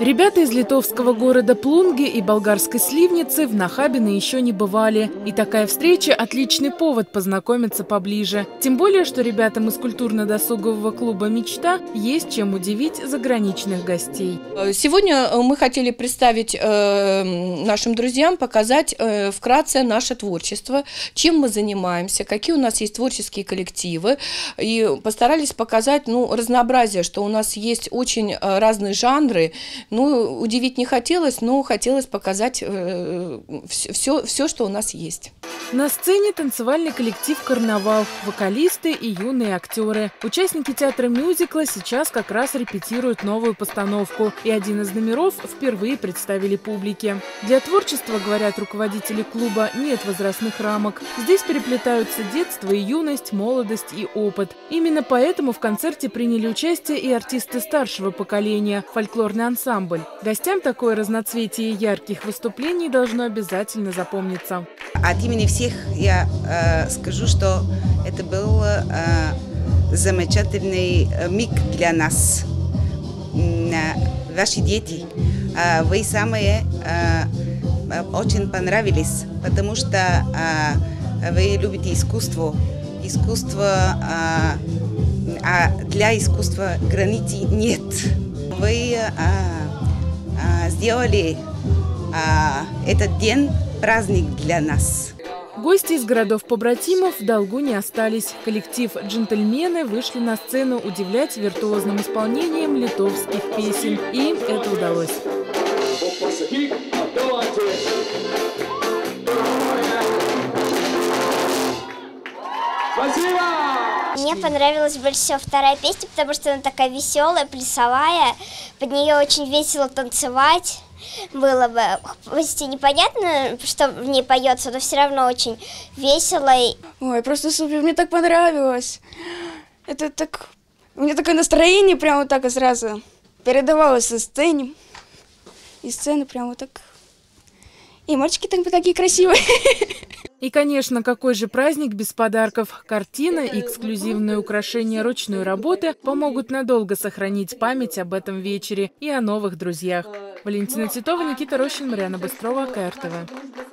Ребята из литовского города Плунги и болгарской Сливницы в Нахабино еще не бывали. И такая встреча – отличный повод познакомиться поближе. Тем более, что ребятам из культурно-досугового клуба «Мечта» есть чем удивить заграничных гостей. Сегодня мы хотели представить э, нашим друзьям, показать э, вкратце наше творчество, чем мы занимаемся, какие у нас есть творческие коллективы. И постарались показать ну, разнообразие, что у нас есть очень э, разные жанры, ну, удивить не хотелось, но хотелось показать э, все, все, что у нас есть. На сцене танцевальный коллектив «Карнавал», вокалисты и юные актеры. Участники театра мюзикла сейчас как раз репетируют новую постановку, и один из номеров впервые представили публике. Для творчества, говорят руководители клуба, нет возрастных рамок. Здесь переплетаются детство и юность, молодость и опыт. Именно поэтому в концерте приняли участие и артисты старшего поколения, фольклорный ансамбль ансамбль. Гостям такое разноцветие ярких выступлений должно обязательно запомниться. От имени всех я э, скажу, что это был э, замечательный э, миг для нас. Э, ваши дети, э, вы самые э, очень понравились, потому что э, вы любите искусство. Искусство, э, а для искусства границ нет. Вы сделали а, этот день праздник для нас. Гости из городов-побратимов в долгу не остались. Коллектив «Джентльмены» вышли на сцену удивлять виртуозным исполнением литовских песен. И им это удалось. Спасибо! Мне понравилась больше всего вторая песня, потому что она такая веселая, плясовая. Под нее очень весело танцевать. Было бы почти непонятно, что в ней поется, но все равно очень весело. Ой, просто супер, мне так понравилось. Это так... У меня такое настроение прямо так и сразу передавалось со сцены. И сцены прямо так... И мальчики так, такие красивые. И, конечно, какой же праздник без подарков? Картина и эксклюзивные украшения ручной работы помогут надолго сохранить память об этом вечере и о новых друзьях. Валентина Титова, Никита Рощин, Марьяна Быстрова, КРТВ.